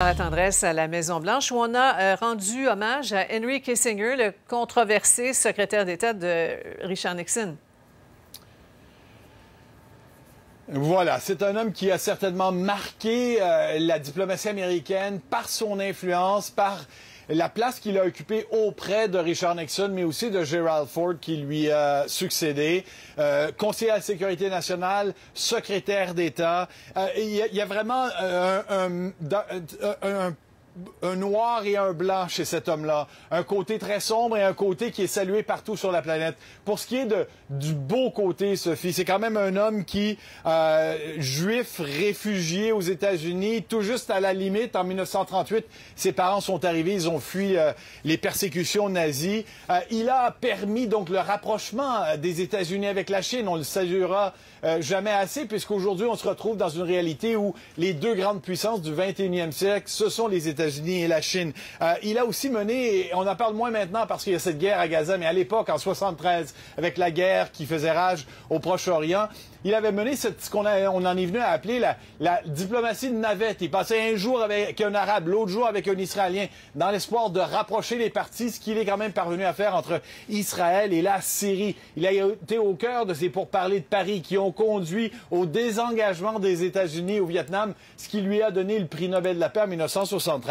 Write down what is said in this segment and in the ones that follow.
La tendresse à la Maison-Blanche, où on a euh, rendu hommage à Henry Kissinger, le controversé secrétaire d'État de Richard Nixon. Voilà, c'est un homme qui a certainement marqué euh, la diplomatie américaine par son influence, par la place qu'il a occupée auprès de Richard Nixon, mais aussi de Gerald Ford qui lui a succédé. Euh, conseiller à la sécurité nationale, secrétaire d'État. Euh, il y, y, a vraiment un, un, un un noir et un blanc chez cet homme-là. Un côté très sombre et un côté qui est salué partout sur la planète. Pour ce qui est du beau côté, Sophie, c'est quand même un homme qui, euh, juif, réfugié aux États-Unis, tout juste à la limite, en 1938, ses parents sont arrivés, ils ont fui euh, les persécutions nazies. Euh, il a permis donc le rapprochement des États-Unis avec la Chine. On le saluera jamais assez, puisqu'aujourd'hui, on se retrouve dans une réalité où les deux grandes puissances du 21e siècle, ce sont les États-Unis Et la Chine. Euh, il a aussi mené, on en parle moins maintenant parce qu'il y a cette guerre à Gaza, mais à l'époque, en 73, avec la guerre qui faisait rage au Proche-Orient, il avait mené ce qu'on on en est venu à appeler la, diplomatie de navette. Il passait un jour avec un Arabe, l'autre jour avec un Israélien, dans l'espoir de rapprocher les parties, ce qu'il est quand même parvenu à faire entre Israël et la Syrie. Il a été au cœur de ces pourparlers de Paris qui ont conduit au désengagement des États-Unis au Vietnam, ce qui lui a donné le prix Nobel de la paix en 1973.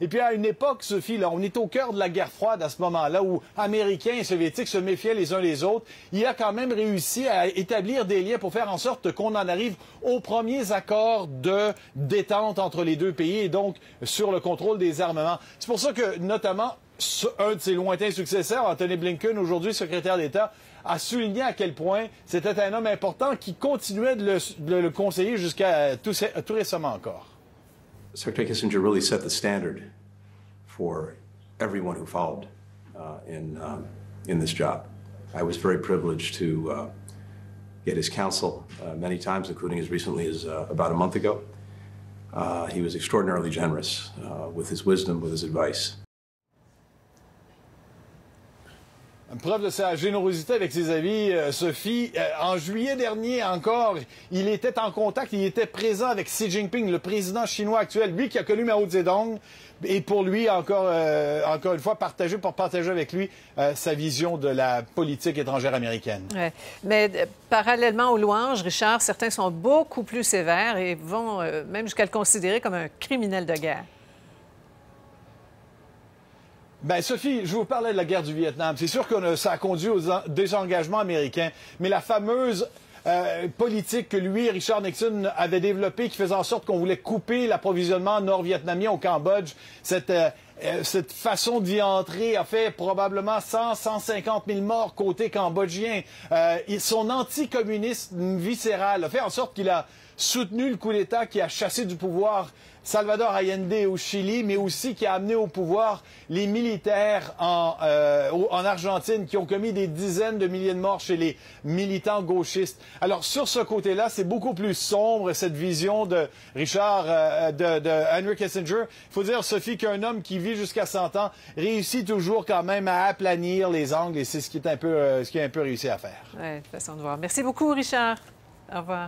Et puis à une époque, Sophie, là, on est au cœur de la guerre froide à ce moment-là, où Américains et Soviétiques se méfiaient les uns les autres. Il a quand même réussi à établir des liens pour faire en sorte qu'on en arrive aux premiers accords de détente entre les deux pays et donc sur le contrôle des armements. C'est pour ça que, notamment, un de ses lointains successeurs, Anthony Blinken, aujourd'hui secrétaire d'État, a souligné à quel point c'était un homme important qui continuait de le, conseiller jusqu'à tout, récemment encore. Secretary Kissinger really set the standard for everyone who followed uh, in, um, in this job. I was very privileged to uh, get his counsel uh, many times, including as recently as uh, about a month ago. Uh, he was extraordinarily generous uh, with his wisdom, with his advice. Preuve de sa générosité avec ses avis, euh, Sophie. Euh, en juillet dernier encore, il était en contact, il était présent avec Xi Jinping, le président chinois actuel, lui qui a connu Mao Zedong. Et pour lui, encore, euh, encore une fois, partager, pour partager avec lui sa vision de la politique étrangère américaine. Mais parallèlement aux louanges, Richard, certains sont beaucoup plus sévères et vont même jusqu'à le considérer comme un criminel de guerre. Ben Sophie, je vous parlais de la guerre du Vietnam. C'est sûr que ça a conduit au désengagement américain, mais la fameuse euh, politique que lui, Richard Nixon, avait développée qui faisait en sorte qu'on voulait couper l'approvisionnement nord-vietnamien au Cambodge, cette, euh, euh, cette façon d'y entrer a fait probablement 100, 150 000 morts côté cambodgien. Euh, son anticommunisme viscéral a fait en sorte qu'il a soutenu le coup d'État qui a chassé du pouvoir Salvador Allende au Chili, mais aussi qui a amené au pouvoir les militaires en, euh, en Argentine qui ont commis des dizaines de milliers de morts chez les militants gauchistes. Alors sur ce côté-là, c'est beaucoup plus sombre cette vision de Richard, euh, de, de, Henry Kissinger. Il faut dire, Sophie, qu'un homme qui vit jusqu'à 100 ans réussit toujours quand même à aplanir les angles et c'est ce qui est un peu, euh, ce un peu réussi à faire. Oui, façon de voir. Merci beaucoup, Richard. Au revoir.